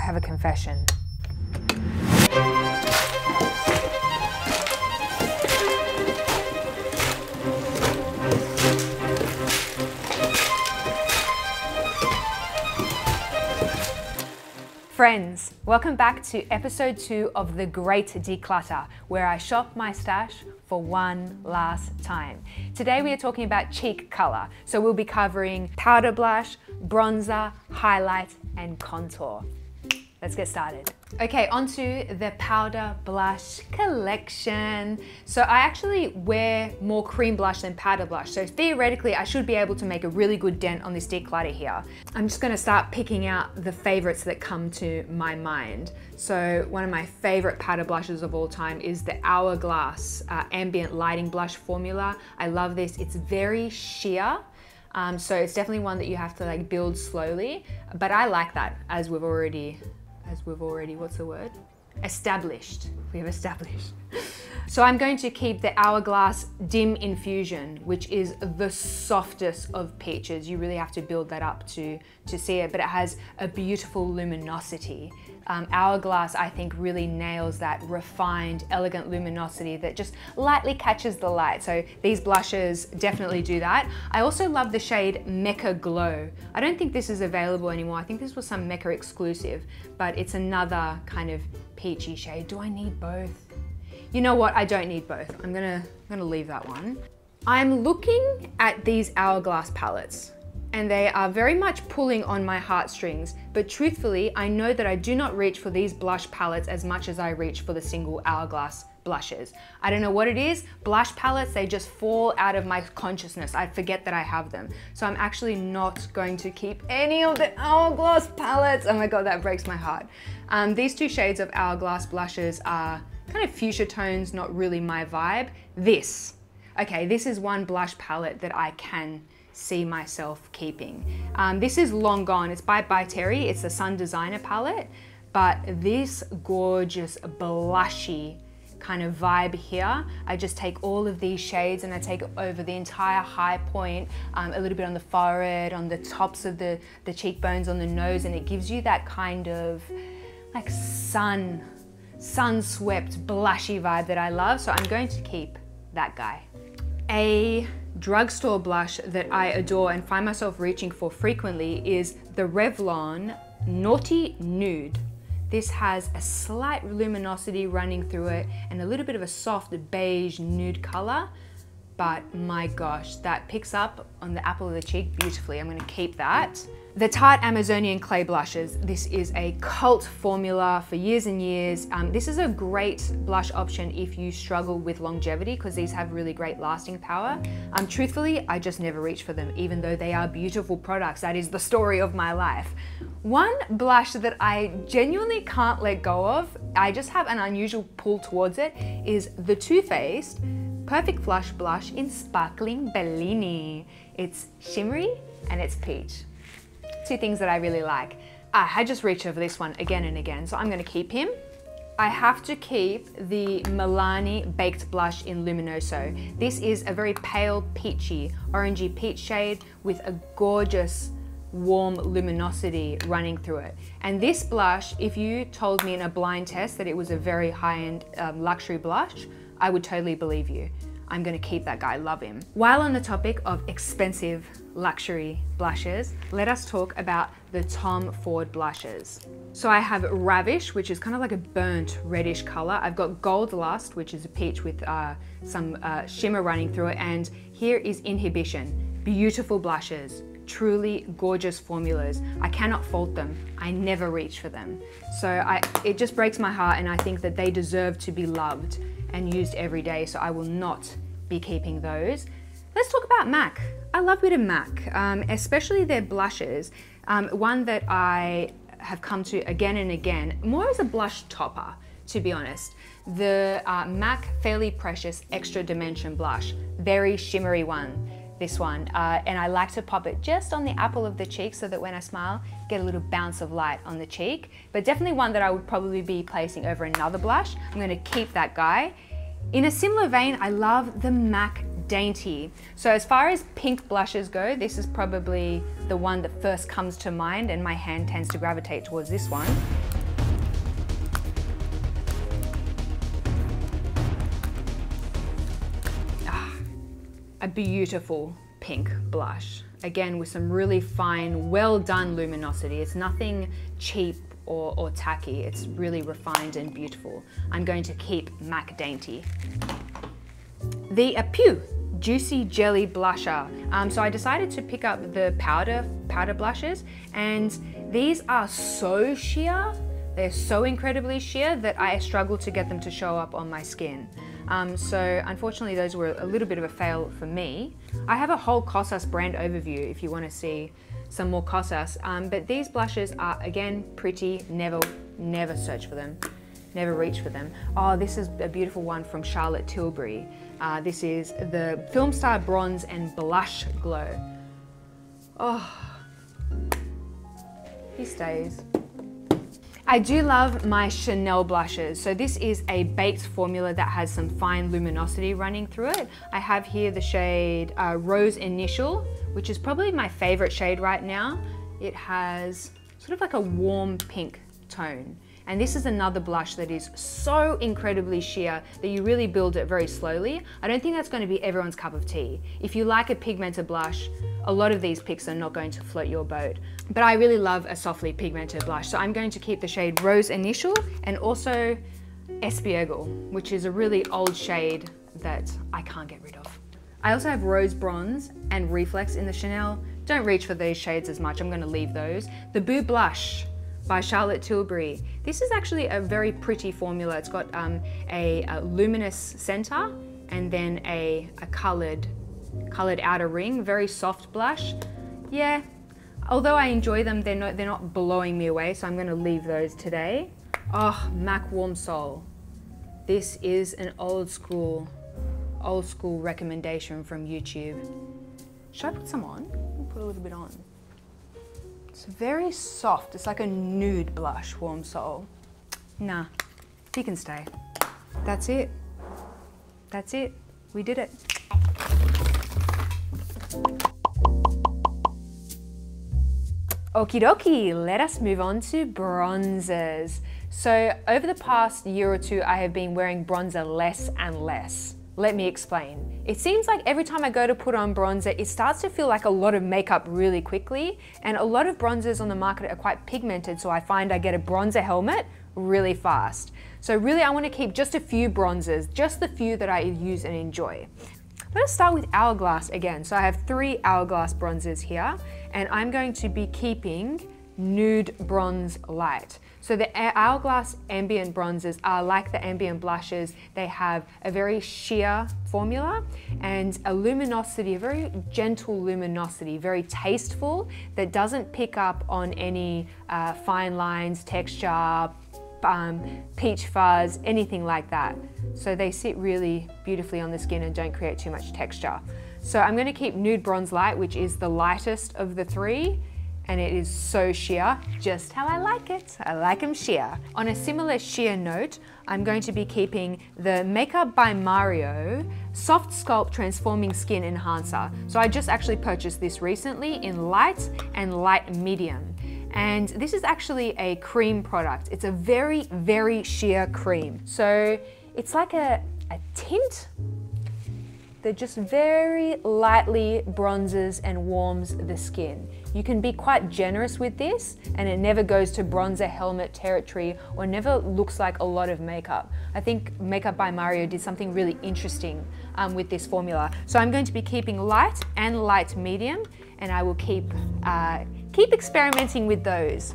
I have a confession. Friends, welcome back to episode two of The Great Declutter, where I shop my stash for one last time. Today we are talking about cheek color. So we'll be covering powder blush, bronzer, highlight, and contour. Let's get started. Okay, onto the powder blush collection. So I actually wear more cream blush than powder blush. So theoretically, I should be able to make a really good dent on this declutter here. I'm just gonna start picking out the favorites that come to my mind. So one of my favorite powder blushes of all time is the Hourglass uh, Ambient Lighting Blush Formula. I love this, it's very sheer. Um, so it's definitely one that you have to like build slowly, but I like that as we've already as we've already, what's the word? Established. We have established. So I'm going to keep the Hourglass Dim Infusion, which is the softest of peaches. You really have to build that up to, to see it, but it has a beautiful luminosity. Um, Hourglass, I think, really nails that refined, elegant luminosity that just lightly catches the light. So these blushes definitely do that. I also love the shade Mecca Glow. I don't think this is available anymore. I think this was some Mecca exclusive, but it's another kind of peachy shade. Do I need both? You know what, I don't need both. I'm gonna, I'm gonna leave that one. I'm looking at these Hourglass palettes and they are very much pulling on my heartstrings, but truthfully, I know that I do not reach for these blush palettes as much as I reach for the single Hourglass blushes. I don't know what it is, blush palettes, they just fall out of my consciousness. I forget that I have them. So I'm actually not going to keep any of the Hourglass palettes. Oh my God, that breaks my heart. Um, these two shades of Hourglass blushes are kind of fuchsia tones, not really my vibe. This, okay, this is one blush palette that I can see myself keeping. Um, this is long gone, it's by By Terry, it's the Sun Designer palette, but this gorgeous blushy kind of vibe here. I just take all of these shades and I take over the entire high point, um, a little bit on the forehead, on the tops of the, the cheekbones, on the nose, and it gives you that kind of like sun sun-swept, blushy vibe that I love, so I'm going to keep that guy. A drugstore blush that I adore and find myself reaching for frequently is the Revlon Naughty Nude. This has a slight luminosity running through it and a little bit of a soft beige nude color, but my gosh, that picks up on the apple of the cheek beautifully. I'm gonna keep that. The Tarte Amazonian Clay Blushes. This is a cult formula for years and years. Um, this is a great blush option if you struggle with longevity because these have really great lasting power. Um, truthfully, I just never reach for them even though they are beautiful products. That is the story of my life. One blush that I genuinely can't let go of, I just have an unusual pull towards it, is the Too Faced Perfect Flush Blush in Sparkling Bellini. It's shimmery and it's peach two things that I really like. Ah, I just reach over this one again and again, so I'm gonna keep him. I have to keep the Milani Baked Blush in Luminoso. This is a very pale peachy, orangey peach shade with a gorgeous warm luminosity running through it. And this blush, if you told me in a blind test that it was a very high-end um, luxury blush, I would totally believe you. I'm gonna keep that guy, love him. While on the topic of expensive luxury blushes, let us talk about the Tom Ford blushes. So I have Ravish, which is kind of like a burnt reddish color. I've got Gold Lust, which is a peach with uh, some uh, shimmer running through it. And here is Inhibition, beautiful blushes, truly gorgeous formulas. I cannot fault them. I never reach for them. So I, it just breaks my heart and I think that they deserve to be loved and used every day. So I will not be keeping those. Let's talk about MAC. I love a bit of MAC, um, especially their blushes. Um, one that I have come to again and again, more as a blush topper, to be honest. The uh, MAC Fairly Precious Extra Dimension Blush, very shimmery one, this one. Uh, and I like to pop it just on the apple of the cheek so that when I smile, get a little bounce of light on the cheek. But definitely one that I would probably be placing over another blush. I'm gonna keep that guy. In a similar vein, I love the MAC Dainty. So as far as pink blushes go, this is probably the one that first comes to mind and my hand tends to gravitate towards this one. A beautiful pink blush. Again, with some really fine, well done luminosity. It's nothing cheap or, or tacky. It's really refined and beautiful. I'm going to keep MAC Dainty. The Apu Juicy Jelly Blusher. Um, so I decided to pick up the powder, powder blushes and these are so sheer, they're so incredibly sheer that I struggle to get them to show up on my skin. Um, so unfortunately those were a little bit of a fail for me. I have a whole Cosas brand overview if you want to see some more Cosas. um, but these blushes are again pretty, never, never search for them, never reach for them. Oh, this is a beautiful one from Charlotte Tilbury. Uh, this is the Film Star Bronze and Blush Glow. Oh, he stays. I do love my Chanel blushes. So this is a baked formula that has some fine luminosity running through it. I have here the shade uh, Rose Initial, which is probably my favorite shade right now. It has sort of like a warm pink tone. And this is another blush that is so incredibly sheer that you really build it very slowly. I don't think that's going to be everyone's cup of tea. If you like a pigmented blush, a lot of these picks are not going to float your boat. But I really love a softly pigmented blush. So I'm going to keep the shade Rose Initial and also Espiègle, which is a really old shade that I can't get rid of. I also have Rose Bronze and Reflex in the Chanel. Don't reach for these shades as much, I'm gonna leave those. The Boo Blush by Charlotte Tilbury. This is actually a very pretty formula. It's got um, a, a, luminous center and then a, a colored, colored outer ring, very soft blush. Yeah, although I enjoy them, they're not, they're not blowing me away, so I'm gonna leave those today. Oh, MAC Warm Soul. This is an old school, old school recommendation from YouTube. Should I put some on? I'll put a little bit on. It's very soft. It's like a nude blush, Warm Soul. Nah, you can stay. That's it. That's it. We did it. Okie dokie, let us move on to bronzers. So over the past year or two, I have been wearing bronzer less and less. Let me explain. It seems like every time I go to put on bronzer, it starts to feel like a lot of makeup really quickly. And a lot of bronzers on the market are quite pigmented, so I find I get a bronzer helmet really fast. So really I wanna keep just a few bronzers, just the few that I use and enjoy. Let's start with Hourglass again. So I have three Hourglass bronzers here, and I'm going to be keeping Nude Bronze Light. So the Hourglass Ambient Bronzers are like the ambient blushes. They have a very sheer formula and a luminosity, a very gentle luminosity, very tasteful, that doesn't pick up on any uh, fine lines, texture, um, peach fuzz, anything like that. So they sit really beautifully on the skin and don't create too much texture. So I'm gonna keep Nude Bronze Light, which is the lightest of the three, and it is so sheer, just how I like it. I like them sheer. On a similar sheer note, I'm going to be keeping the Makeup by Mario Soft Sculpt Transforming Skin Enhancer. So I just actually purchased this recently in light and light medium. And this is actually a cream product. It's a very, very sheer cream. So it's like a, a tint that just very lightly bronzes and warms the skin. You can be quite generous with this and it never goes to bronzer helmet territory or never looks like a lot of makeup. I think Makeup by Mario did something really interesting um, with this formula. So I'm going to be keeping light and light medium and I will keep, uh, keep experimenting with those.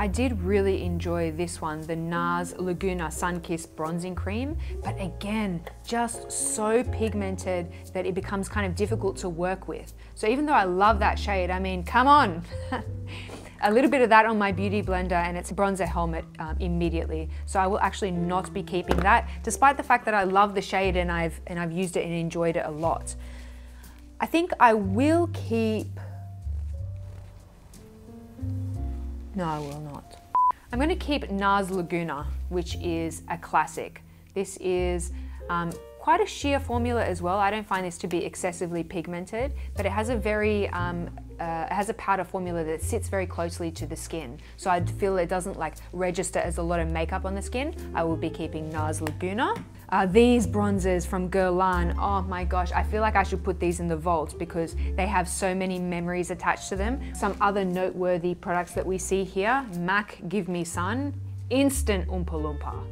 I did really enjoy this one, the NARS Laguna Sunkissed Bronzing Cream, but again, just so pigmented that it becomes kind of difficult to work with. So even though I love that shade, I mean, come on. a little bit of that on my beauty blender and it's bronzer helmet um, immediately. So I will actually not be keeping that, despite the fact that I love the shade and I've, and I've used it and enjoyed it a lot. I think I will keep No, I will not. I'm going to keep NARS Laguna, which is a classic. This is um, quite a sheer formula as well. I don't find this to be excessively pigmented, but it has a very um, uh, it has a powder formula that sits very closely to the skin. So I feel it doesn't like register as a lot of makeup on the skin. I will be keeping NARS Laguna. Uh, these bronzers from Guerlain, oh my gosh, I feel like I should put these in the vault because they have so many memories attached to them. Some other noteworthy products that we see here, MAC Give Me Sun, instant Oompa Loompa.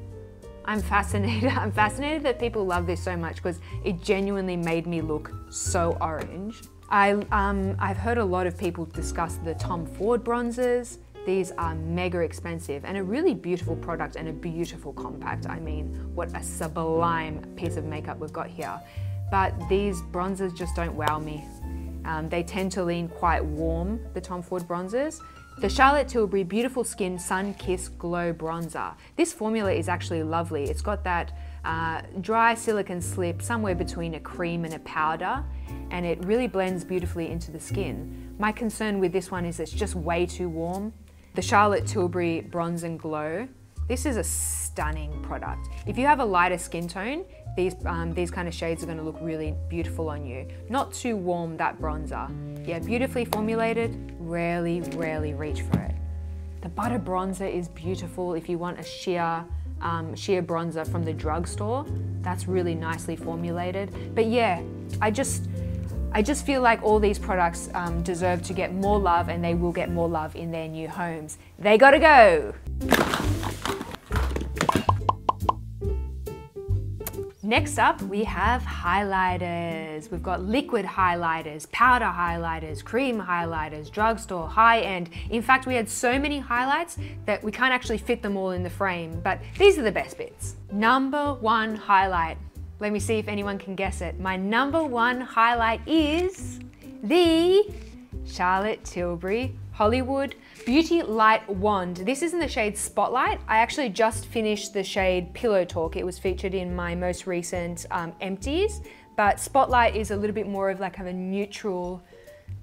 I'm fascinated. I'm fascinated that people love this so much because it genuinely made me look so orange. I, um, I've heard a lot of people discuss the Tom Ford bronzers. These are mega expensive and a really beautiful product and a beautiful compact. I mean, what a sublime piece of makeup we've got here. But these bronzers just don't wow me. Um, they tend to lean quite warm, the Tom Ford bronzers. The Charlotte Tilbury Beautiful Skin Sun Kiss Glow Bronzer. This formula is actually lovely. It's got that uh, dry silicone slip somewhere between a cream and a powder and it really blends beautifully into the skin. My concern with this one is it's just way too warm. The Charlotte Tilbury Bronze and Glow, this is a stunning product. If you have a lighter skin tone, these, um, these kind of shades are gonna look really beautiful on you. Not too warm, that bronzer. Yeah, beautifully formulated, rarely, rarely reach for it. The butter bronzer is beautiful if you want a sheer, um, sheer bronzer from the drugstore. That's really nicely formulated. But yeah, I just, I just feel like all these products um, deserve to get more love and they will get more love in their new homes. They gotta go! Next up, we have highlighters. We've got liquid highlighters, powder highlighters, cream highlighters, drugstore, high-end. In fact, we had so many highlights that we can't actually fit them all in the frame, but these are the best bits. Number one highlight. Let me see if anyone can guess it. My number one highlight is the Charlotte Tilbury Hollywood Beauty Light Wand. This is in the shade Spotlight. I actually just finished the shade Pillow Talk. It was featured in my most recent um, empties, but Spotlight is a little bit more of like a neutral,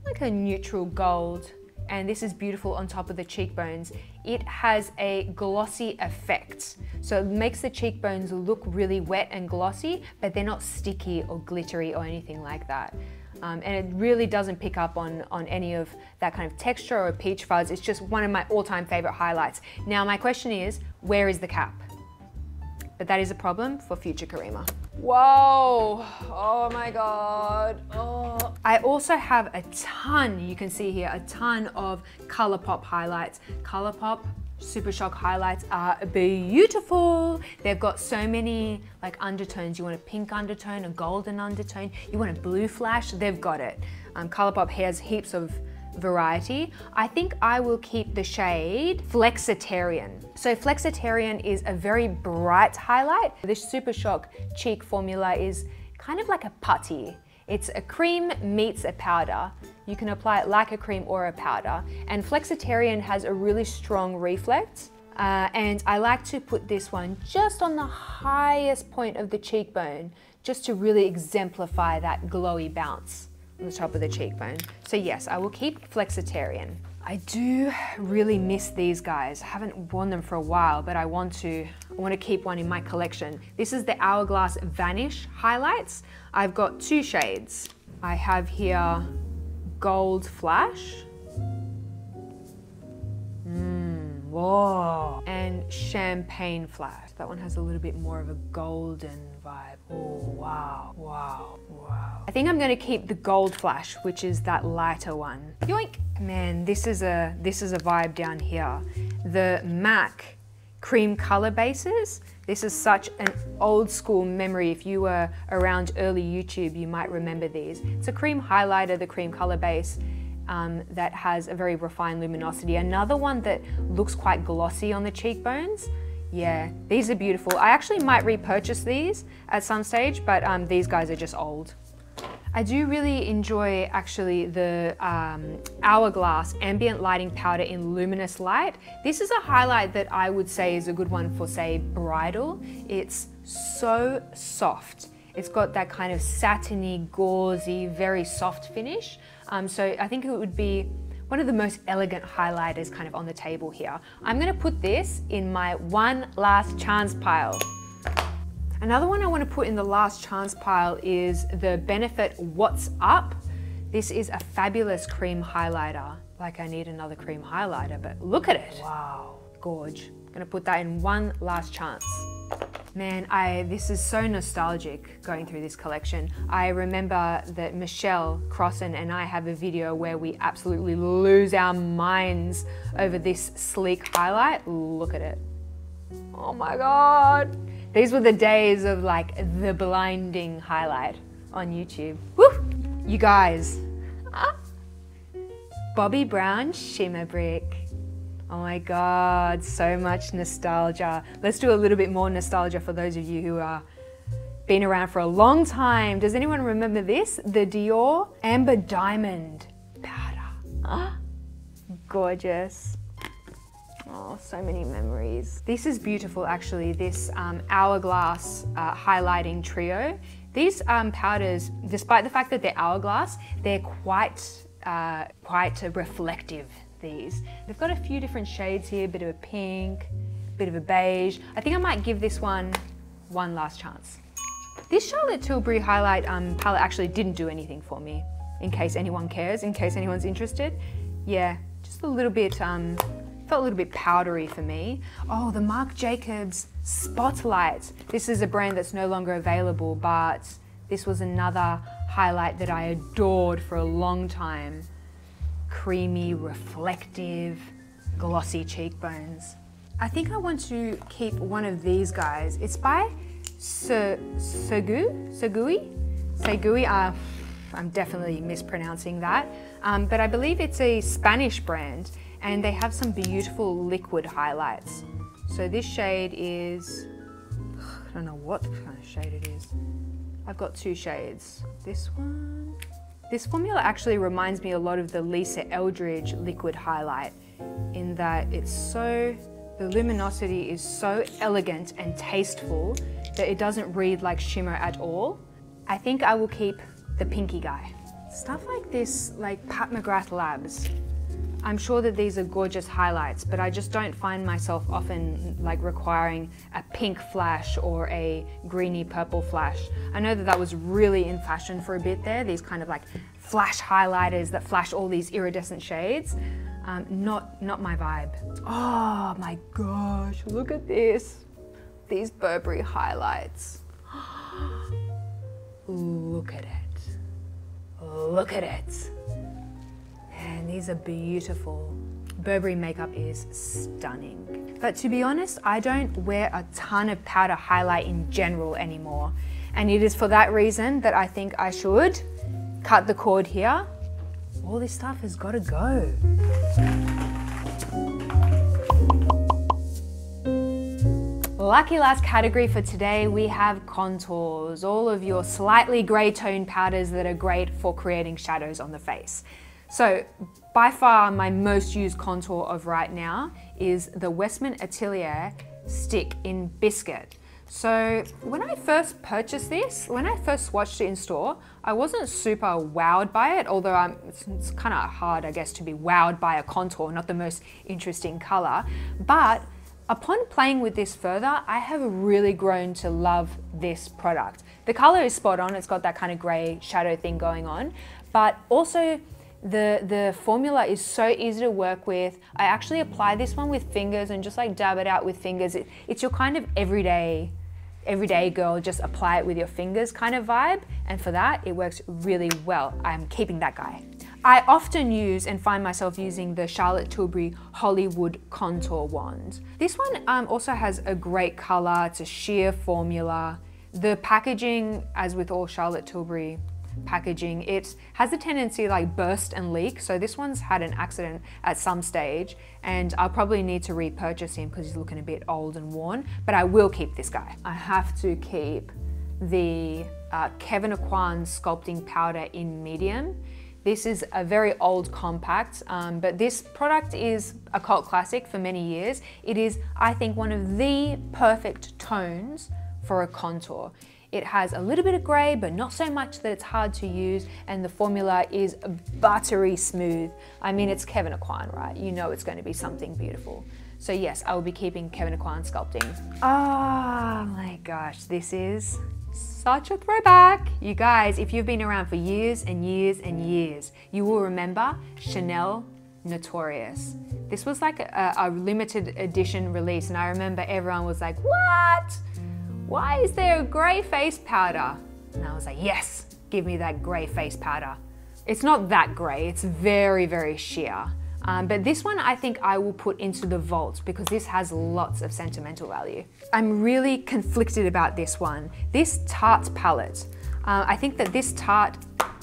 like a neutral gold. And this is beautiful on top of the cheekbones. It has a glossy effect. So it makes the cheekbones look really wet and glossy, but they're not sticky or glittery or anything like that. Um, and it really doesn't pick up on, on any of that kind of texture or peach fuzz. It's just one of my all-time favorite highlights. Now my question is, where is the cap? But that is a problem for future Karima. Whoa, oh my God. Oh. I also have a ton, you can see here, a ton of ColourPop highlights. ColourPop Super Shock highlights are beautiful. They've got so many like undertones. You want a pink undertone, a golden undertone, you want a blue flash, they've got it. Um, Colourpop has heaps of variety. I think I will keep the shade Flexitarian. So Flexitarian is a very bright highlight. This Super Shock cheek formula is kind of like a putty. It's a cream meets a powder. You can apply it like a cream or a powder. And Flexitarian has a really strong reflect. Uh, and I like to put this one just on the highest point of the cheekbone, just to really exemplify that glowy bounce on the top of the cheekbone. So yes, I will keep Flexitarian. I do really miss these guys. I haven't worn them for a while, but I want to, I want to keep one in my collection. This is the Hourglass Vanish highlights. I've got two shades. I have here Gold Flash. Mmm, whoa. And Champagne Flash. That one has a little bit more of a golden vibe. Oh, wow, wow, wow. I think I'm gonna keep the Gold Flash, which is that lighter one. Yoink! Man, this is a this is a vibe down here. The MAC cream color bases. This is such an old school memory. If you were around early YouTube, you might remember these. It's a cream highlighter, the cream color base, um, that has a very refined luminosity. Another one that looks quite glossy on the cheekbones. Yeah, these are beautiful. I actually might repurchase these at some stage, but um, these guys are just old. I do really enjoy actually the um, Hourglass Ambient Lighting Powder in Luminous Light. This is a highlight that I would say is a good one for say bridal. It's so soft. It's got that kind of satiny, gauzy, very soft finish. Um, so I think it would be one of the most elegant highlighters kind of on the table here. I'm gonna put this in my one last chance pile. Another one I want to put in the last chance pile is the Benefit What's Up. This is a fabulous cream highlighter. Like I need another cream highlighter, but look at it. Wow, gorge. I'm Gonna put that in one last chance. Man, I this is so nostalgic going through this collection. I remember that Michelle Crossan and I have a video where we absolutely lose our minds over this sleek highlight. Look at it. Oh my God. These were the days of like the blinding highlight on YouTube. Woo! You guys. Ah. Bobbi Brown Shimmer Brick. Oh my God, so much nostalgia. Let's do a little bit more nostalgia for those of you who are been around for a long time. Does anyone remember this? The Dior Amber Diamond powder. Ah, gorgeous. Oh, so many memories. This is beautiful actually, this um, hourglass uh, highlighting trio. These um, powders, despite the fact that they're hourglass, they're quite, uh, quite reflective these. They've got a few different shades here, a bit of a pink, a bit of a beige. I think I might give this one one last chance. This Charlotte Tilbury highlight um, palette actually didn't do anything for me, in case anyone cares, in case anyone's interested. Yeah, just a little bit, um, felt a little bit powdery for me. Oh, the Marc Jacobs Spotlight. This is a brand that's no longer available, but this was another highlight that I adored for a long time creamy, reflective, glossy cheekbones. I think I want to keep one of these guys. It's by Segu, Segui, Segui. Uh, I'm definitely mispronouncing that, um, but I believe it's a Spanish brand, and they have some beautiful liquid highlights. So this shade is, I don't know what kind of shade it is. I've got two shades. This one this formula actually reminds me a lot of the Lisa Eldridge liquid highlight in that it's so, the luminosity is so elegant and tasteful that it doesn't read like shimmer at all. I think I will keep the pinky guy. Stuff like this, like Pat McGrath Labs, I'm sure that these are gorgeous highlights, but I just don't find myself often like requiring a pink flash or a greeny purple flash. I know that that was really in fashion for a bit there, these kind of like flash highlighters that flash all these iridescent shades. Um, not, not my vibe. Oh my gosh, look at this. These Burberry highlights. look at it. Look at it. And these are beautiful. Burberry makeup is stunning. But to be honest, I don't wear a ton of powder highlight in general anymore. And it is for that reason that I think I should cut the cord here. All this stuff has got to go. Lucky last category for today, we have contours, all of your slightly grey tone powders that are great for creating shadows on the face. So by far my most used contour of right now is the Westman Atelier stick in Biscuit. So when I first purchased this, when I first swatched it in store, I wasn't super wowed by it, although I'm, it's, it's kind of hard, I guess, to be wowed by a contour, not the most interesting color. But upon playing with this further, I have really grown to love this product. The color is spot on, it's got that kind of gray shadow thing going on, but also the, the formula is so easy to work with. I actually apply this one with fingers and just like dab it out with fingers. It, it's your kind of everyday, everyday girl, just apply it with your fingers kind of vibe. And for that, it works really well. I'm keeping that guy. I often use and find myself using the Charlotte Tilbury Hollywood Contour Wand. This one um, also has a great color, it's a sheer formula. The packaging, as with all Charlotte Tilbury packaging, it has a tendency to like burst and leak. So this one's had an accident at some stage and I'll probably need to repurchase him because he's looking a bit old and worn, but I will keep this guy. I have to keep the uh, Kevyn Aucoin sculpting powder in medium. This is a very old compact, um, but this product is a cult classic for many years. It is, I think, one of the perfect tones for a contour. It has a little bit of gray, but not so much that it's hard to use, and the formula is buttery smooth. I mean, it's Kevyn Aucoin, right? You know it's going to be something beautiful. So yes, I will be keeping Kevyn Aucoin sculpting. Oh my gosh, this is such a throwback. You guys, if you've been around for years and years and years, you will remember Chanel Notorious. This was like a, a, limited edition release, and I remember everyone was like, What? Why is there a grey face powder? And I was like, Yes, give me that grey face powder. It's not that grey, it's very, very sheer. Um, but this one I think I will put into the vault because this has lots of sentimental value. I'm really conflicted about this one. This Tarte palette, uh, I think that this Tarte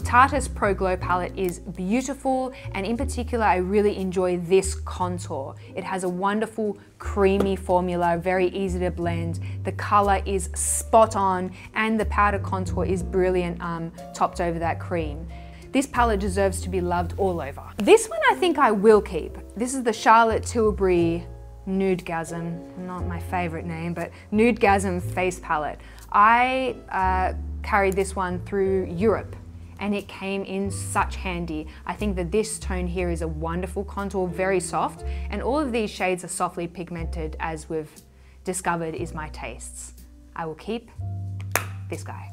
Tarte's Pro Glow palette is beautiful and in particular I really enjoy this contour. It has a wonderful creamy formula, very easy to blend. The color is spot on and the powder contour is brilliant um, topped over that cream. This palette deserves to be loved all over. This one I think I will keep. This is the Charlotte Tilbury Nudegasm, not my favorite name, but Nudegasm face palette. I uh, carried this one through Europe and it came in such handy. I think that this tone here is a wonderful contour, very soft, and all of these shades are softly pigmented as we've discovered is my tastes. I will keep this guy.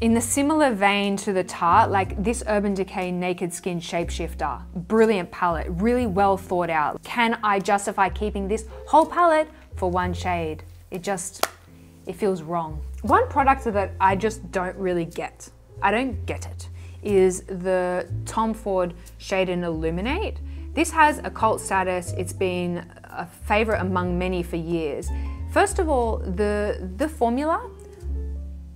In the similar vein to the Tarte, like this Urban Decay Naked Skin Shapeshifter, brilliant palette, really well thought out. Can I justify keeping this whole palette for one shade? It just, it feels wrong. One product that I just don't really get, I don't get it, is the Tom Ford Shade and Illuminate. This has a cult status. It's been a favorite among many for years. First of all, the, the formula,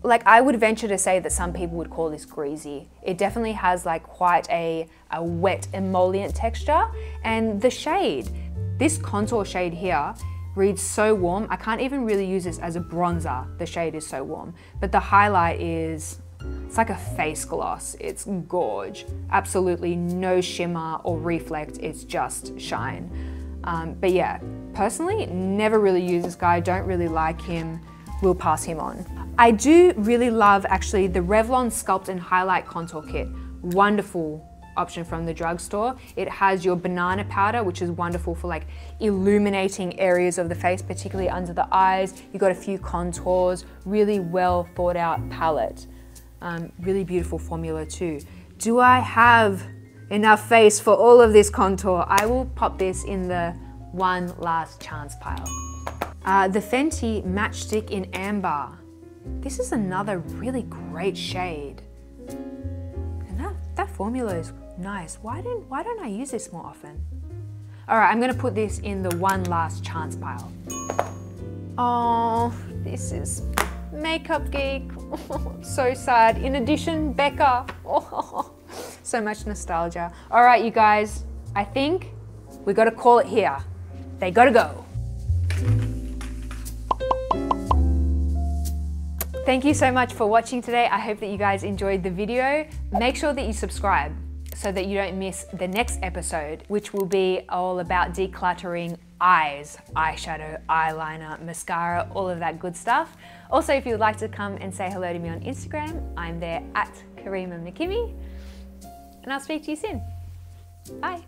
like I would venture to say that some people would call this greasy. It definitely has like quite a, a wet emollient texture. And the shade, this contour shade here, reads so warm. I can't even really use this as a bronzer. The shade is so warm. But the highlight is it's like a face gloss. It's gorge. Absolutely no shimmer or reflect. It's just shine. Um, but yeah, personally, never really use this guy. Don't really like him. We'll pass him on. I do really love actually the Revlon Sculpt and Highlight Contour Kit. Wonderful option from the drugstore. It has your banana powder, which is wonderful for like illuminating areas of the face, particularly under the eyes. You've got a few contours, really well thought out palette. Um, really beautiful formula too. Do I have enough face for all of this contour? I will pop this in the one last chance pile. Uh, the Fenty Matchstick in Amber. This is another really great shade. And that, that formula is nice. Why don't, why don't I use this more often? All right, I'm gonna put this in the one last chance pile. Oh, this is Makeup Geek. so sad. In addition, Becca. Oh, so much nostalgia. All right, you guys, I think we gotta call it here. They gotta go. Thank you so much for watching today. I hope that you guys enjoyed the video. Make sure that you subscribe so that you don't miss the next episode, which will be all about decluttering eyes, eyeshadow, eyeliner, mascara, all of that good stuff. Also, if you would like to come and say hello to me on Instagram, I'm there at Karima McKimmie. And I'll speak to you soon. Bye.